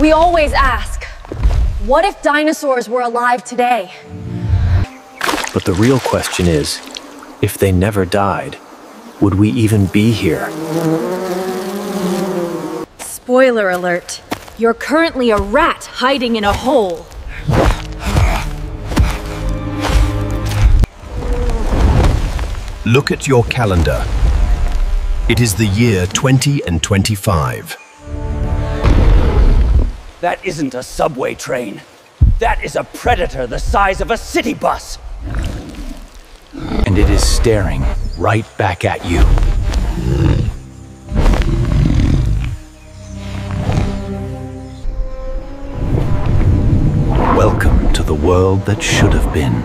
We always ask, what if dinosaurs were alive today? But the real question is, if they never died, would we even be here? Spoiler alert. You're currently a rat hiding in a hole. Look at your calendar. It is the year 20 and 25. That isn't a subway train. That is a predator the size of a city bus. And it is staring right back at you. Welcome to the world that should have been.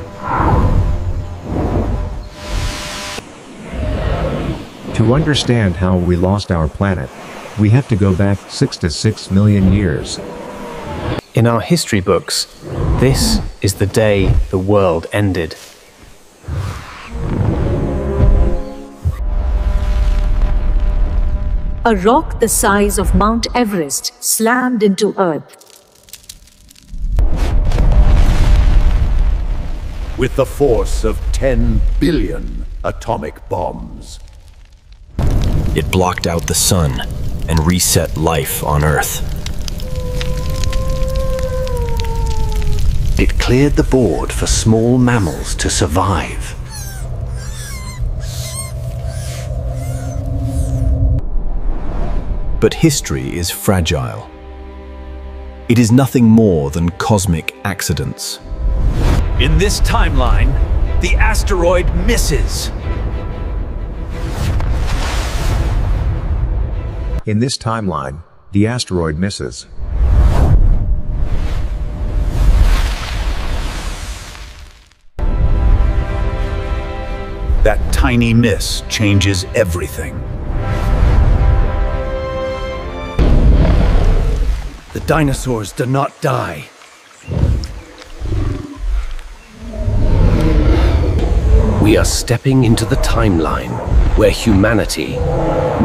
To understand how we lost our planet, we have to go back 6 to 6 million years. In our history books, this is the day the world ended. A rock the size of Mount Everest slammed into Earth. With the force of 10 billion atomic bombs. It blocked out the sun and reset life on Earth. It cleared the board for small mammals to survive. But history is fragile. It is nothing more than cosmic accidents. In this timeline, the asteroid misses. In this timeline, the asteroid misses. Tiny miss changes everything. The dinosaurs do not die. We are stepping into the timeline where humanity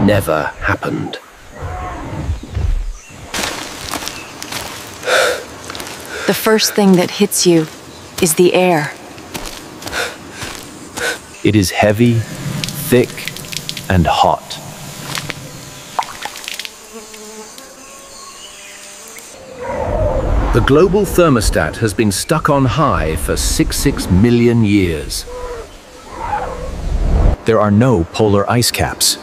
never happened. The first thing that hits you is the air. It is heavy, thick, and hot. The global thermostat has been stuck on high for 66 million years. There are no polar ice caps.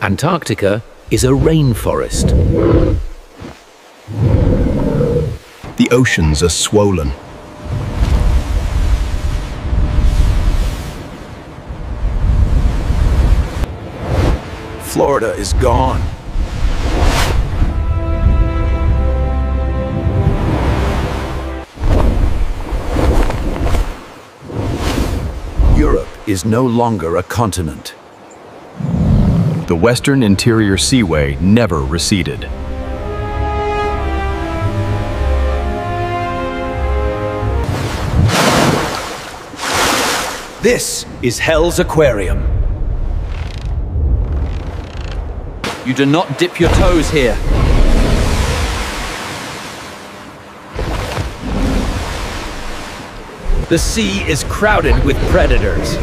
Antarctica is a rainforest. The oceans are swollen. Florida is gone. Europe is no longer a continent. The Western Interior Seaway never receded. This is Hell's Aquarium. You do not dip your toes here. The sea is crowded with predators.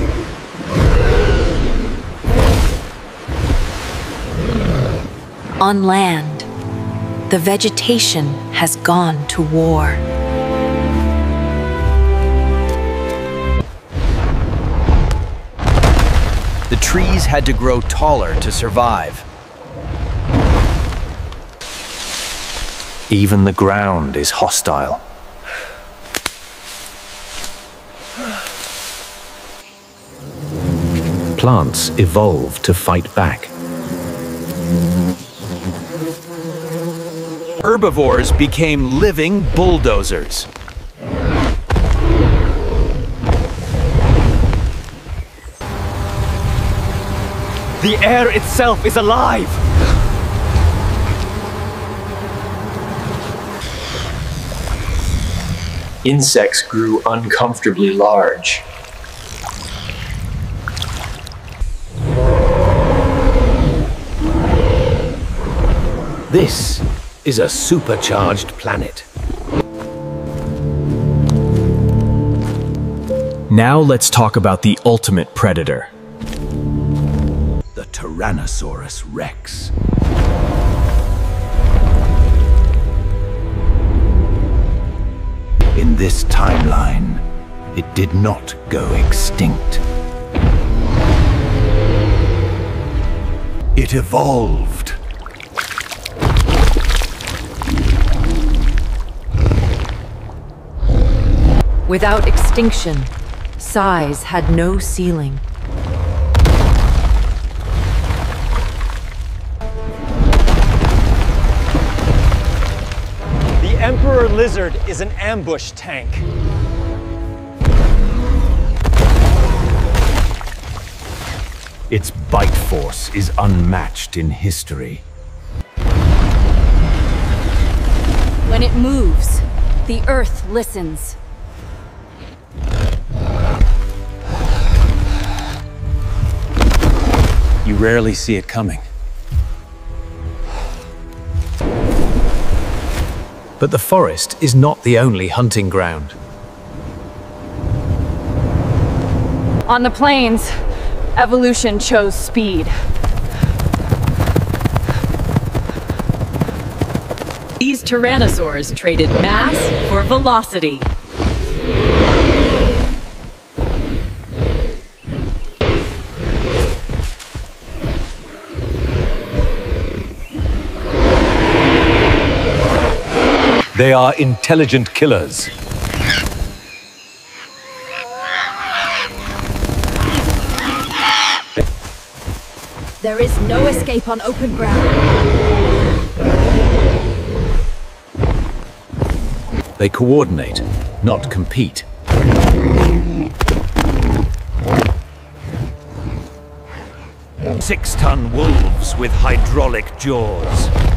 On land, the vegetation has gone to war. Trees had to grow taller to survive. Even the ground is hostile. Plants evolve to fight back. Herbivores became living bulldozers. The air itself is alive! Insects grew uncomfortably large. This is a supercharged planet. Now let's talk about the ultimate predator. Tyrannosaurus Rex. In this timeline, it did not go extinct. It evolved. Without extinction, size had no ceiling. The Lizard is an ambush tank. Its bite force is unmatched in history. When it moves, the earth listens. You rarely see it coming. But the forest is not the only hunting ground. On the plains, evolution chose speed. These tyrannosaurs traded mass for velocity. They are intelligent killers. There is no escape on open ground. They coordinate, not compete. Six-ton wolves with hydraulic jaws.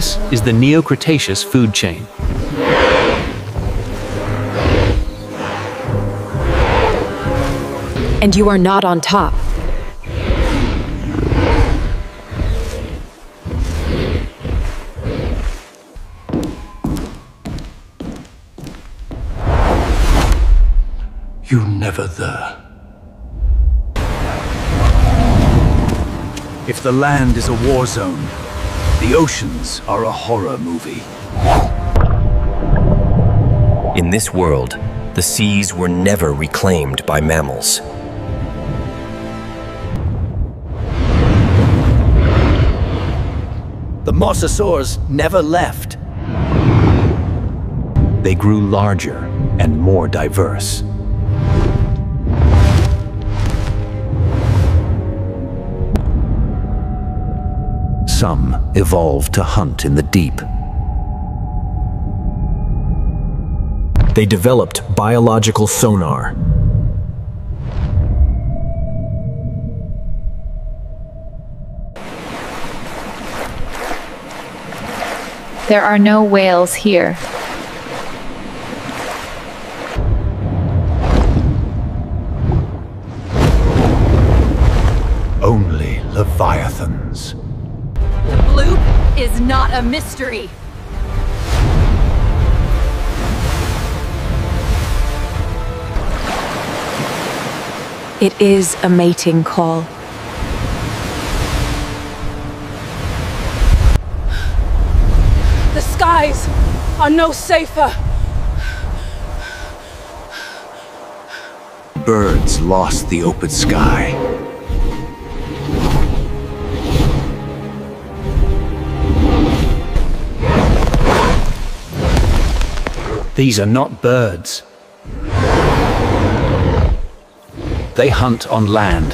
This is the Neo-Cretaceous food chain. And you are not on top. You never there. If the land is a war zone, the oceans are a horror movie. In this world, the seas were never reclaimed by mammals. The mosasaurs never left. They grew larger and more diverse. Some evolved to hunt in the deep. They developed biological sonar. There are no whales here. Only leviathans. Bloop is not a mystery. It is a mating call. The skies are no safer. Birds lost the open sky. These are not birds. They hunt on land.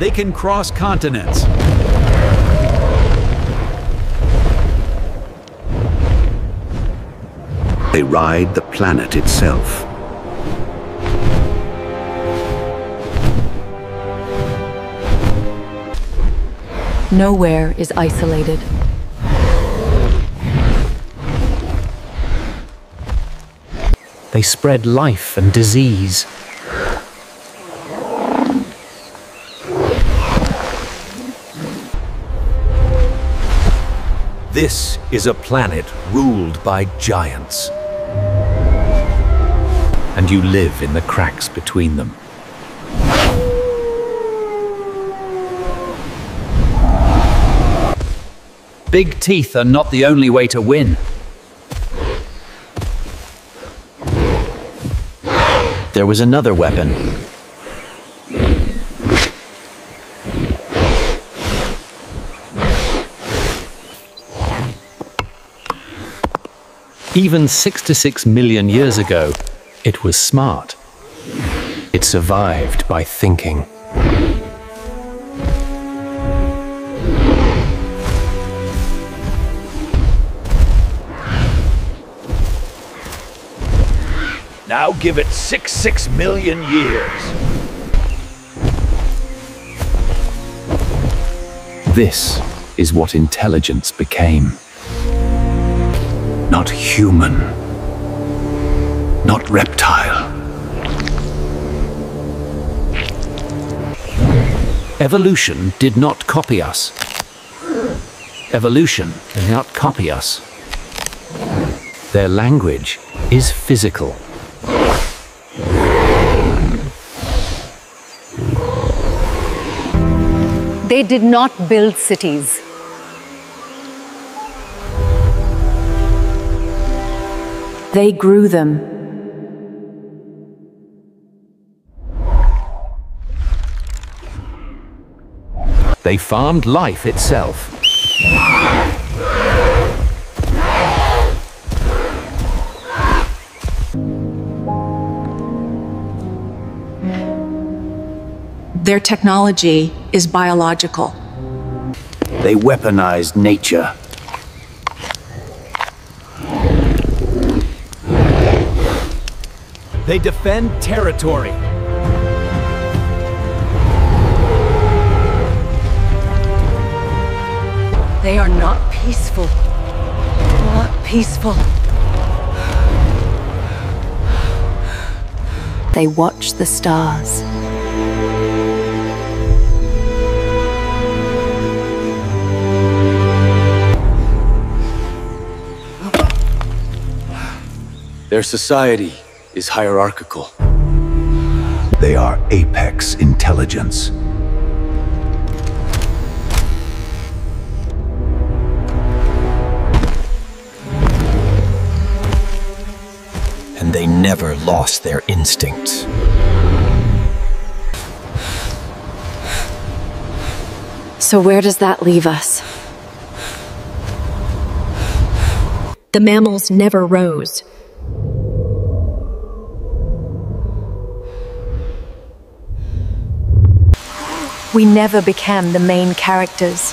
They can cross continents. They ride the planet itself. Nowhere is isolated. They They spread life and disease. This is a planet ruled by giants. And you live in the cracks between them. Big teeth are not the only way to win. There was another weapon. Even 66 million years ago, it was smart. It survived by thinking. Now give it six, six million years. This is what intelligence became. Not human. Not reptile. Evolution did not copy us. Evolution did not copy us. Their language is physical. They did not build cities. They grew them. They farmed life itself. Their technology is biological. They weaponized nature. They defend territory. They are not peaceful. Not peaceful. They watch the stars. Their society is hierarchical. They are apex intelligence. And they never lost their instincts. So where does that leave us? The mammals never rose. We never became the main characters.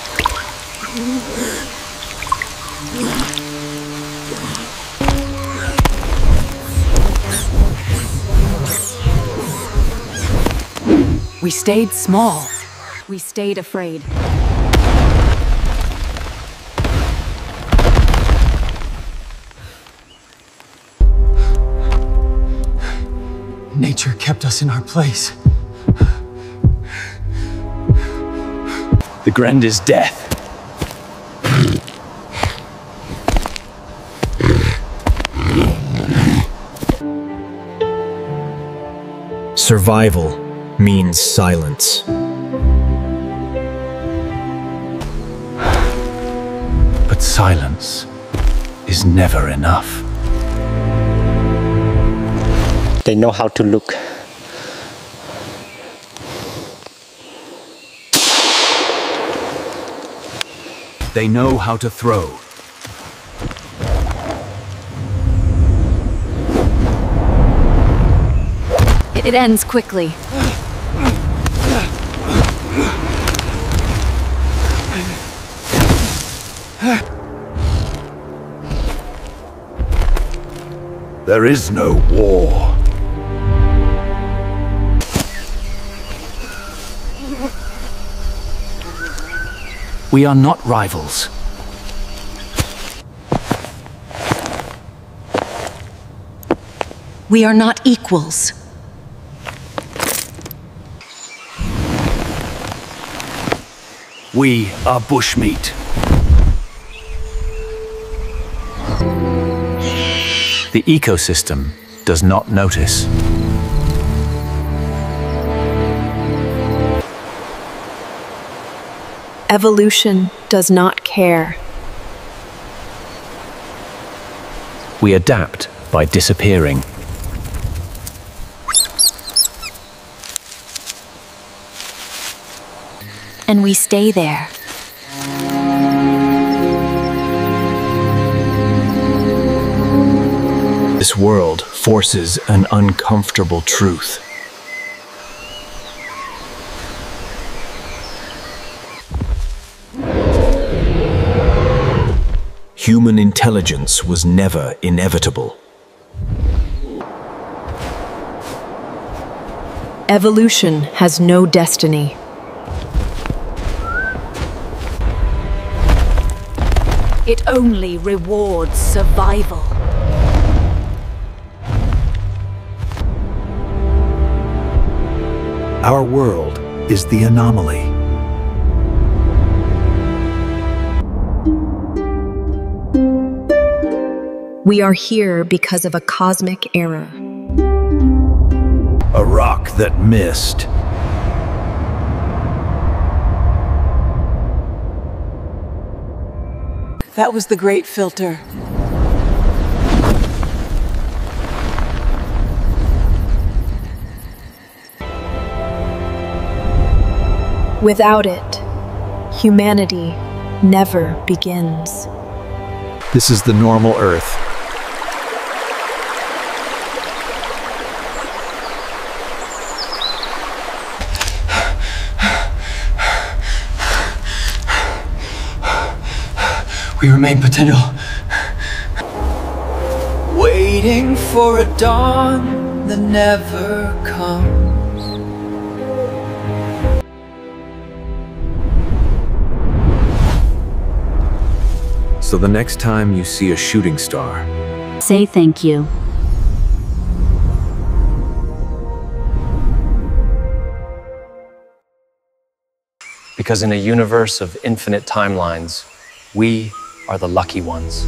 We stayed small. We stayed afraid. Nature kept us in our place. The Grend is death. Survival means silence. But silence is never enough. They know how to look. They know how to throw. It ends quickly. There is no war. We are not rivals. We are not equals. We are bushmeat. The ecosystem does not notice. Evolution does not care. We adapt by disappearing. And we stay there. This world forces an uncomfortable truth. Human intelligence was never inevitable. Evolution has no destiny. It only rewards survival. Our world is the anomaly. We are here because of a cosmic error. A rock that missed. That was the great filter. Without it, humanity never begins. This is the normal Earth. We remain potential. Waiting for a dawn that never comes. So the next time you see a shooting star, Say thank you. Because in a universe of infinite timelines, we are the lucky ones.